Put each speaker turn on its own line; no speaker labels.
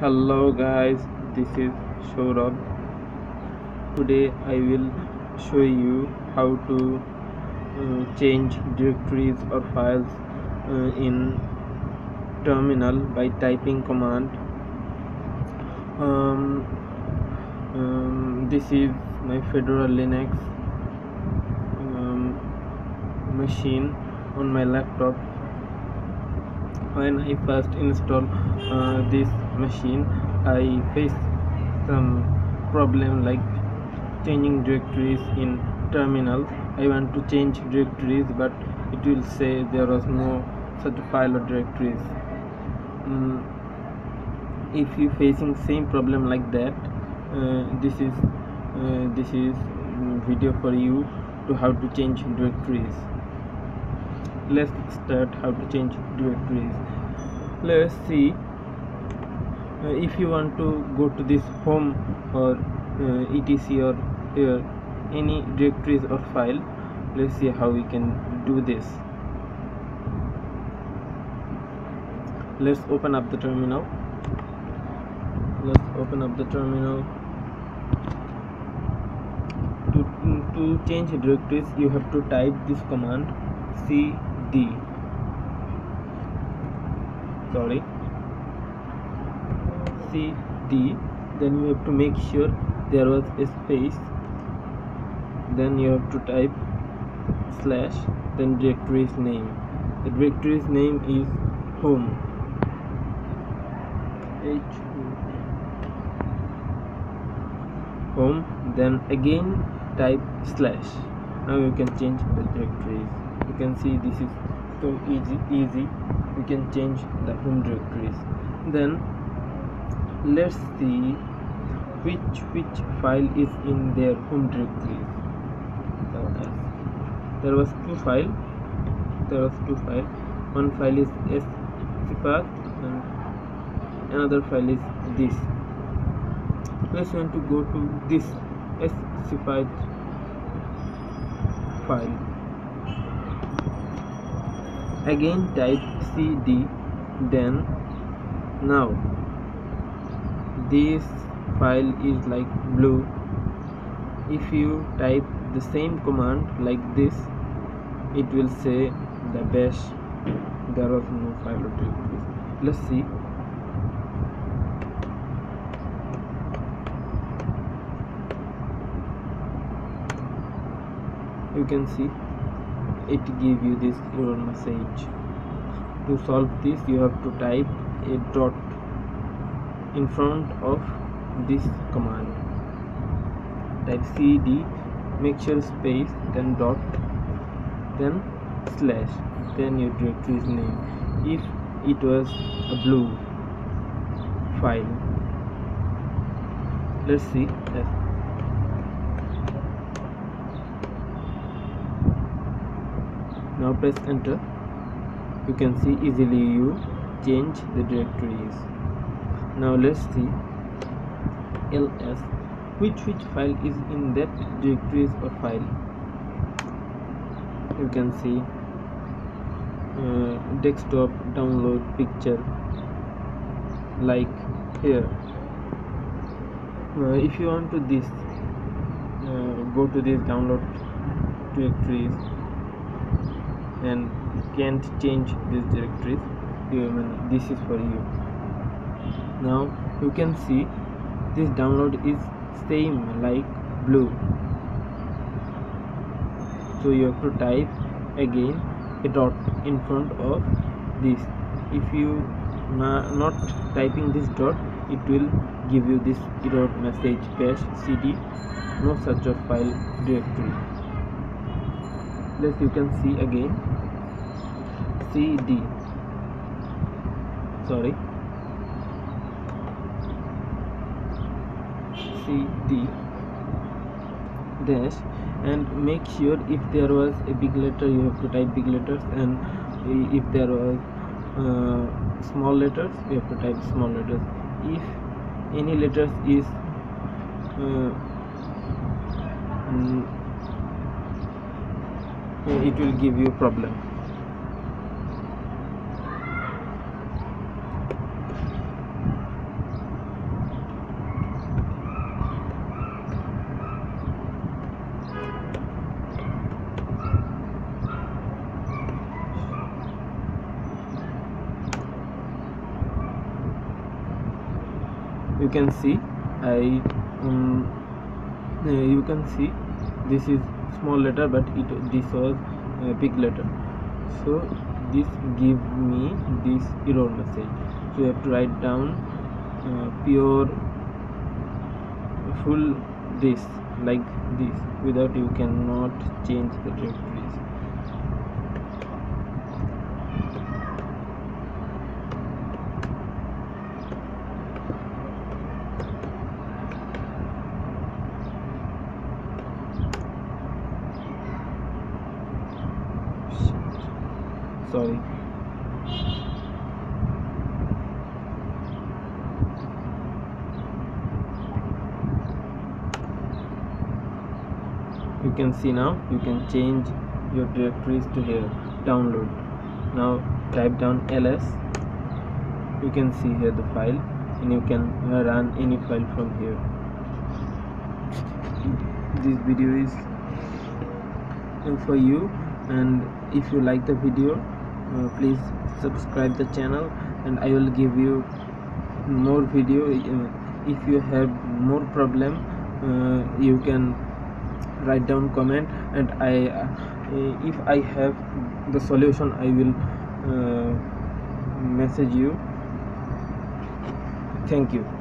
hello guys. This is Sourav today I will show you how to uh, change directories or files uh, in terminal by typing command. Um, um, this is my Fedora Linux um, machine on my laptop. When I first install uh, this machine I face some problem like changing directories in terminal. I want to change directories but it will say there was no such file or directories. Mm, if you facing same problem like that uh, this is uh, this is mm, video for you to how to change directories. Let's start how to change directories. Let's see if you want to go to this home or uh, etc or uh, any directories or file let's see how we can do this. Let's open up the terminal. Let's open up the terminal. To, to change directories you have to type this command cd. Sorry cd then you have to make sure there was a space. Then you have to type slash then directory's name. The directory's name is home. H home then again type slash. Now you can change the directories. You can see this is so easy easy. You can change the home directories. Then let's see which which file is in their home directory. There was two file. There was two file. One file is scpath and another file is this. Let's want to go to this scpath file. Again type cd then now this file is like blue. If you type the same command like this it will say the bash there was no file directories let's see. You can see it give you this error message. To solve this you have to type a dot in front of this command. Type cd make sure space then dot then slash then your directory's name. If it was a blue file let's see yes. now press enter. You can see easily you change the directories now let's see. Ls which which file is in that directories or file? You can see. Uh, desktop download picture. Like here. Uh, if you want to this uh, go to this download directories and can't change this directories this is for you now you can see this download is same like blue. So you have to type again a dot in front of this. If you not typing this dot it will give you this error message bash cd no such a file directory. This you can see again cd. Sorry cd dash and make sure if there was a big letter you have to type big letters and if there was uh, small letters you have to type small letters. If any letters is uh, mm, it will give you problem you can see I um, uh, you can see this is small letter but it this was a big letter. So this give me this error message. So you have to write down uh, pure full this like this without you cannot change the directories sorry. You can see now you can change your directories to here. Download. Now type down ls. You can see here the file and you can run any file from here. This video is for you and if you like the video uh, please subscribe the channel and i will give you more video. Uh, if you have more problem uh, you can write down comment and i uh, if i have the solution i will uh, message you. Thank you